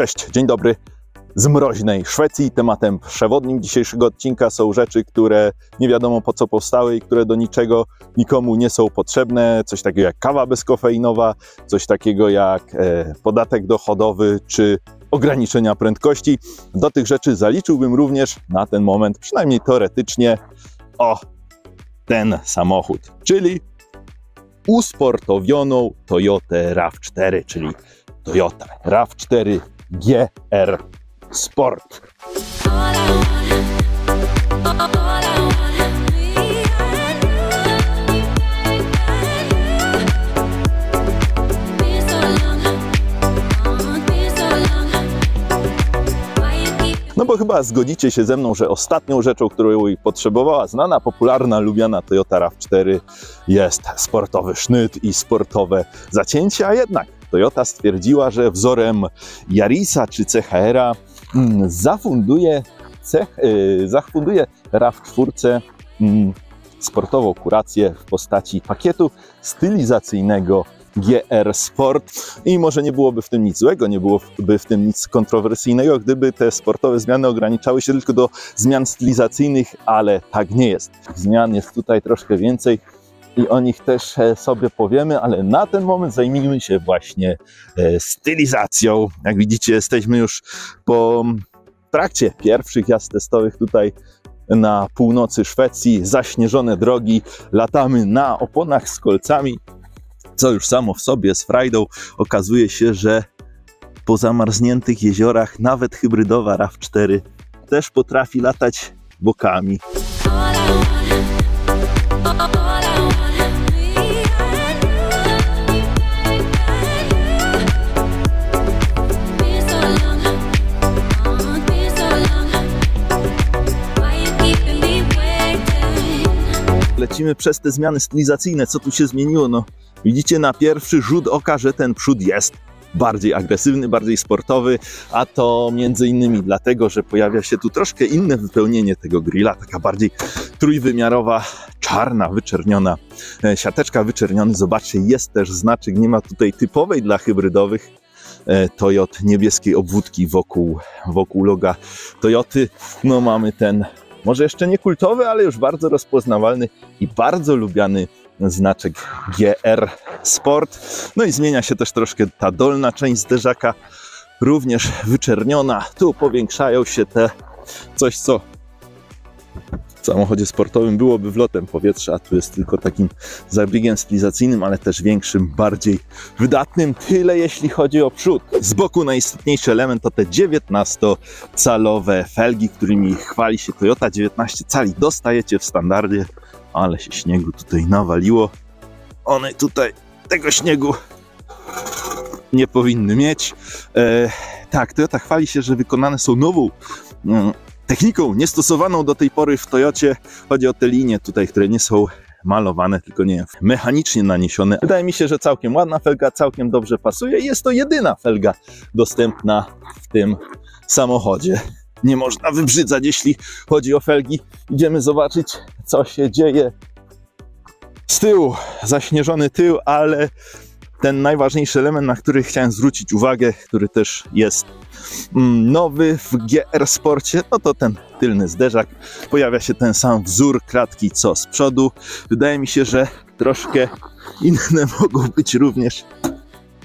Cześć, dzień dobry z mroźnej Szwecji. Tematem przewodnim dzisiejszego odcinka są rzeczy, które nie wiadomo po co powstały i które do niczego nikomu nie są potrzebne. Coś takiego jak kawa bezkofeinowa, coś takiego jak e, podatek dochodowy czy ograniczenia prędkości. Do tych rzeczy zaliczyłbym również na ten moment, przynajmniej teoretycznie, o ten samochód, czyli usportowioną Toyota RAV4, czyli Toyota RAV4 GR Sport. No bo chyba zgodzicie się ze mną, że ostatnią rzeczą, którą potrzebowała znana, popularna, lubiana Toyota RAV4 jest sportowy sznyt i sportowe zacięcie, a jednak Toyota stwierdziła, że wzorem Yarisa czy CHR-a mm, zafunduje, cech, zafunduje RAV4 mm, sportową kurację w postaci pakietu stylizacyjnego GR Sport i może nie byłoby w tym nic złego, nie byłoby w tym nic kontrowersyjnego, gdyby te sportowe zmiany ograniczały się tylko do zmian stylizacyjnych, ale tak nie jest. Zmian jest tutaj troszkę więcej i o nich też e, sobie powiemy, ale na ten moment zajmijmy się właśnie e, stylizacją. Jak widzicie, jesteśmy już po trakcie pierwszych jazd testowych tutaj na północy Szwecji, zaśnieżone drogi, latamy na oponach z kolcami, co już samo w sobie z frajdą. Okazuje się, że po zamarzniętych jeziorach nawet hybrydowa RAV4 też potrafi latać bokami. Przez te zmiany stylizacyjne, co tu się zmieniło. No, widzicie na pierwszy rzut oka, że ten przód jest bardziej agresywny, bardziej sportowy, a to między innymi dlatego, że pojawia się tu troszkę inne wypełnienie tego grilla, taka bardziej trójwymiarowa, czarna, wyczerniona e, siateczka, wyczerniony. Zobaczcie, jest też znaczek, nie ma tutaj typowej dla hybrydowych e, Toyot niebieskiej obwódki wokół, wokół loga Toyoty. No mamy ten może jeszcze nie kultowy, ale już bardzo rozpoznawalny i bardzo lubiany znaczek GR Sport. No i zmienia się też troszkę ta dolna część zderzaka, również wyczerniona. Tu powiększają się te coś, co samochodzie sportowym byłoby wlotem powietrza, a tu jest tylko takim zabiegiem stylizacyjnym, ale też większym, bardziej wydatnym. Tyle jeśli chodzi o przód. Z boku najistotniejszy element to te 19-calowe felgi, którymi chwali się Toyota. 19 cali dostajecie w standardzie, ale się śniegu tutaj nawaliło. One tutaj tego śniegu nie powinny mieć. E, tak, Toyota chwali się, że wykonane są nową mm, techniką niestosowaną do tej pory w Toyocie. Chodzi o te linie tutaj, które nie są malowane, tylko nie mechanicznie naniesione. Wydaje mi się, że całkiem ładna felga, całkiem dobrze pasuje i jest to jedyna felga dostępna w tym samochodzie. Nie można wybrzydzać, jeśli chodzi o felgi. Idziemy zobaczyć, co się dzieje z tyłu. Zaśnieżony tył, ale ten najważniejszy element, na który chciałem zwrócić uwagę, który też jest mm, nowy w GR Sporcie, no to ten tylny zderzak. Pojawia się ten sam wzór klatki co z przodu. Wydaje mi się, że troszkę inne mogą być również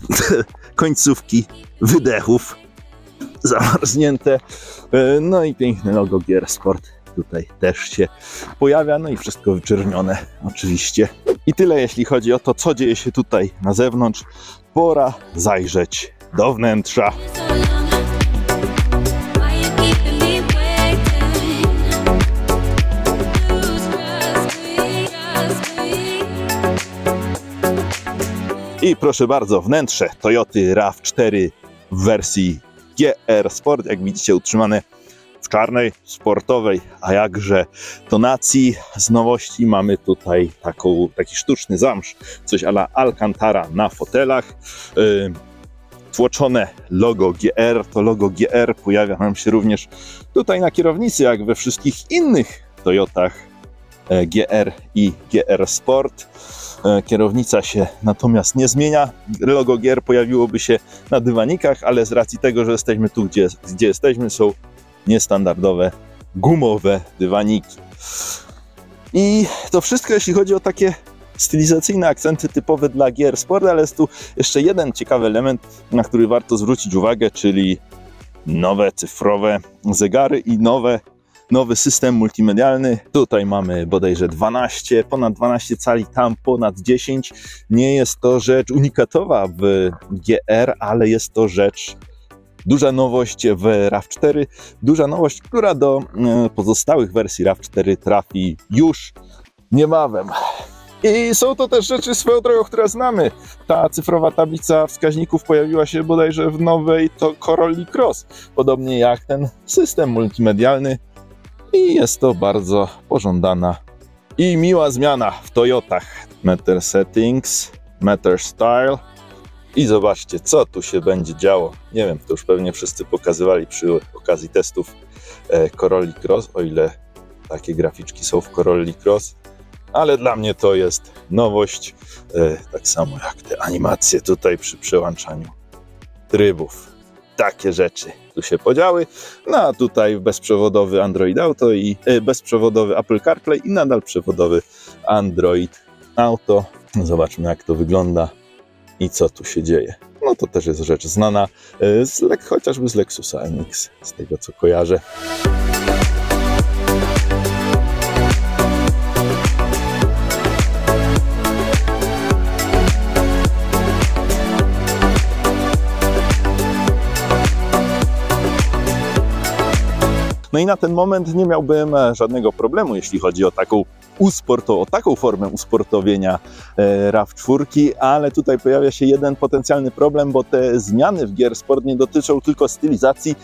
końcówki wydechów zamarznięte. E, no i piękne logo GR Sport tutaj też się pojawia, no i wszystko wyczernione oczywiście. I tyle jeśli chodzi o to, co dzieje się tutaj na zewnątrz. Pora zajrzeć do wnętrza. I proszę bardzo, wnętrze Toyoty RAV4 w wersji GR Sport, jak widzicie utrzymane w czarnej, sportowej, a jakże tonacji. Z nowości mamy tutaj taką, taki sztuczny zamsz, coś ala Alcantara na fotelach. Yy, tłoczone logo GR, to logo GR pojawia nam się również tutaj na kierownicy, jak we wszystkich innych Toyotach e, GR i GR Sport. E, Kierownica się natomiast nie zmienia. Logo gier pojawiłoby się na dywanikach, ale z racji tego, że jesteśmy tu, gdzie, gdzie jesteśmy, są niestandardowe gumowe dywaniki. I to wszystko, jeśli chodzi o takie stylizacyjne akcenty typowe dla gier sport, ale jest tu jeszcze jeden ciekawy element, na który warto zwrócić uwagę, czyli nowe cyfrowe zegary i nowe nowy system multimedialny. Tutaj mamy bodajże 12, ponad 12 cali, tam ponad 10. Nie jest to rzecz unikatowa w GR, ale jest to rzecz Duża nowość w RAV4, duża nowość, która do e, pozostałych wersji RAV4 trafi już niebawem. I są to też rzeczy swoją drogą, które znamy. Ta cyfrowa tablica wskaźników pojawiła się bodajże w nowej to Corolli Cross, podobnie jak ten system multimedialny. I jest to bardzo pożądana i miła zmiana w Toyotach. Meter Settings, Meter Style, i zobaczcie, co tu się będzie działo. Nie wiem, to już pewnie wszyscy pokazywali przy okazji testów e, Corolli Cross, o ile takie graficzki są w Corolli Cross, ale dla mnie to jest nowość, e, tak samo jak te animacje tutaj przy przełączaniu trybów. Takie rzeczy tu się podziały. No a tutaj bezprzewodowy Android Auto i e, bezprzewodowy Apple CarPlay i nadal przewodowy Android Auto. Zobaczmy jak to wygląda i co tu się dzieje. No to też jest rzecz znana, e, z, chociażby z Lexusa NX, z tego co kojarzę. No i na ten moment nie miałbym e, żadnego problemu, jeśli chodzi o taką usporto, o taką formę usportowienia e, RAV4, ale tutaj pojawia się jeden potencjalny problem, bo te zmiany w Gear Sport nie dotyczą tylko stylizacji,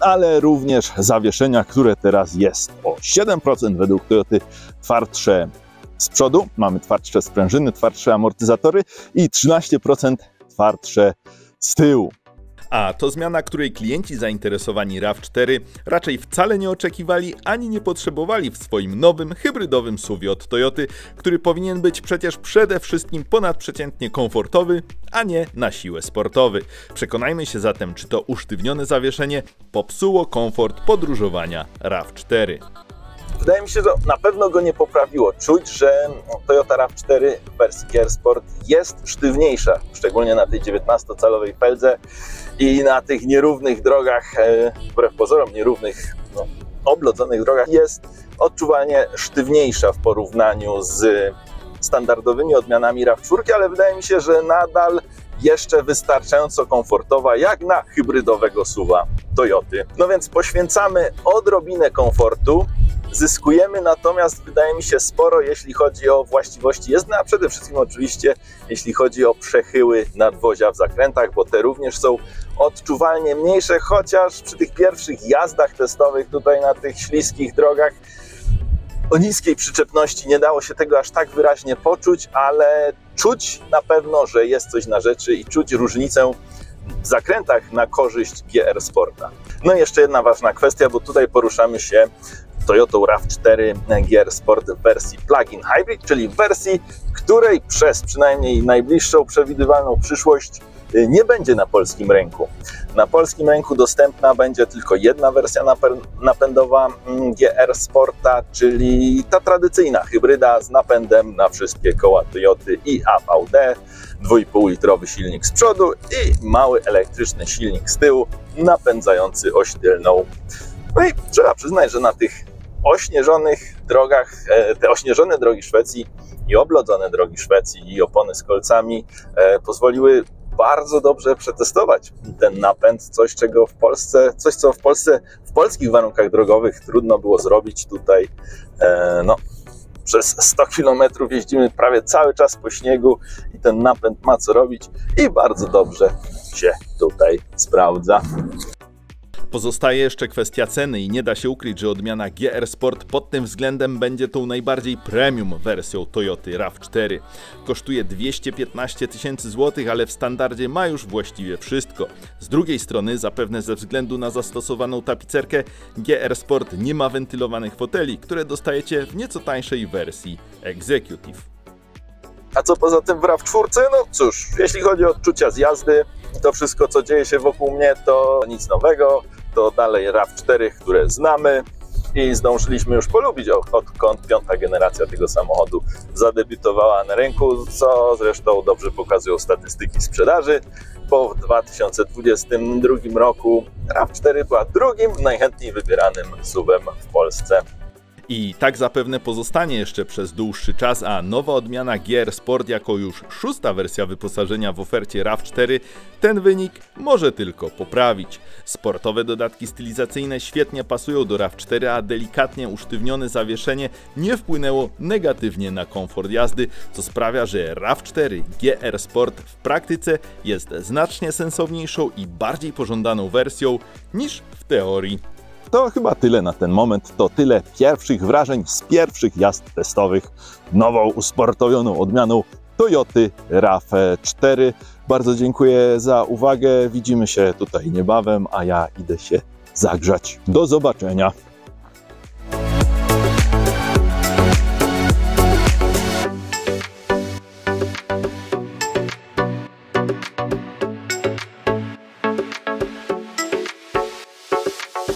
ale również zawieszenia, które teraz jest o 7% według Toyoty twardsze z przodu, mamy twardsze sprężyny, twardsze amortyzatory i 13% twardsze z tyłu. A to zmiana, której klienci zainteresowani RAV4 raczej wcale nie oczekiwali ani nie potrzebowali w swoim nowym, hybrydowym SUV od Toyoty, który powinien być przecież przede wszystkim ponadprzeciętnie komfortowy, a nie na siłę sportowy. Przekonajmy się zatem, czy to usztywnione zawieszenie popsuło komfort podróżowania RAV4. Wydaje mi się, że na pewno go nie poprawiło. Czuć, że Toyota RAV4 w wersji Gear Sport jest sztywniejsza, szczególnie na tej 19-calowej peldze i na tych nierównych drogach, e, wbrew pozorom nierównych, no, oblodzonych drogach, jest odczuwalnie sztywniejsza w porównaniu z standardowymi odmianami RAV4, ale wydaje mi się, że nadal jeszcze wystarczająco komfortowa, jak na hybrydowego suwa Toyoty. No więc poświęcamy odrobinę komfortu, zyskujemy natomiast, wydaje mi się, sporo, jeśli chodzi o właściwości jezdne, a przede wszystkim oczywiście, jeśli chodzi o przechyły nadwozia w zakrętach, bo te również są odczuwalnie mniejsze, chociaż przy tych pierwszych jazdach testowych tutaj na tych śliskich drogach o niskiej przyczepności nie dało się tego aż tak wyraźnie poczuć, ale czuć na pewno, że jest coś na rzeczy i czuć różnicę w zakrętach na korzyść GR Sporta. No i jeszcze jedna ważna kwestia, bo tutaj poruszamy się Toyota RAV4 GR Sport w wersji plug-in hybrid, czyli w wersji, której przez przynajmniej najbliższą przewidywalną przyszłość y, nie będzie na polskim rynku. Na polskim rynku dostępna będzie tylko jedna wersja napędowa mm, GR Sporta, czyli ta tradycyjna hybryda z napędem na wszystkie koła Toyoty i AVD, 2,5 litrowy silnik z przodu i mały elektryczny silnik z tyłu napędzający oś tylną. No i trzeba przyznać, że na tych ośnieżonych drogach, e, te ośnieżone drogi Szwecji i oblodzone drogi Szwecji i opony z kolcami e, pozwoliły bardzo dobrze przetestować ten napęd, coś czego w Polsce, coś co w Polsce, w polskich warunkach drogowych trudno było zrobić tutaj, e, no, przez 100 km jeździmy prawie cały czas po śniegu i ten napęd ma co robić i bardzo dobrze się tutaj sprawdza. Pozostaje jeszcze kwestia ceny i nie da się ukryć, że odmiana GR Sport pod tym względem będzie tą najbardziej premium wersją Toyoty RAV4. Kosztuje 215 tysięcy złotych, ale w standardzie ma już właściwie wszystko. Z drugiej strony, zapewne ze względu na zastosowaną tapicerkę, GR Sport nie ma wentylowanych foteli, które dostajecie w nieco tańszej wersji Executive. A co poza tym w RAV4? No cóż, jeśli chodzi o odczucia z jazdy, to wszystko co dzieje się wokół mnie to nic nowego, to dalej RAV4, które znamy i zdążyliśmy już polubić, odkąd piąta generacja tego samochodu zadebiutowała na rynku, co zresztą dobrze pokazują statystyki sprzedaży, bo w 2022 roku RAV4 była drugim najchętniej wybieranym SUVem w Polsce. I tak zapewne pozostanie jeszcze przez dłuższy czas, a nowa odmiana GR Sport jako już szósta wersja wyposażenia w ofercie RAV4 ten wynik może tylko poprawić. Sportowe dodatki stylizacyjne świetnie pasują do RAV4, a delikatnie usztywnione zawieszenie nie wpłynęło negatywnie na komfort jazdy, co sprawia, że RAV4 GR Sport w praktyce jest znacznie sensowniejszą i bardziej pożądaną wersją niż w teorii. To chyba tyle na ten moment. To tyle pierwszych wrażeń z pierwszych jazd testowych nową usportowioną odmianą Toyoty RAV4. Bardzo dziękuję za uwagę. Widzimy się tutaj niebawem, a ja idę się zagrzać. Do zobaczenia.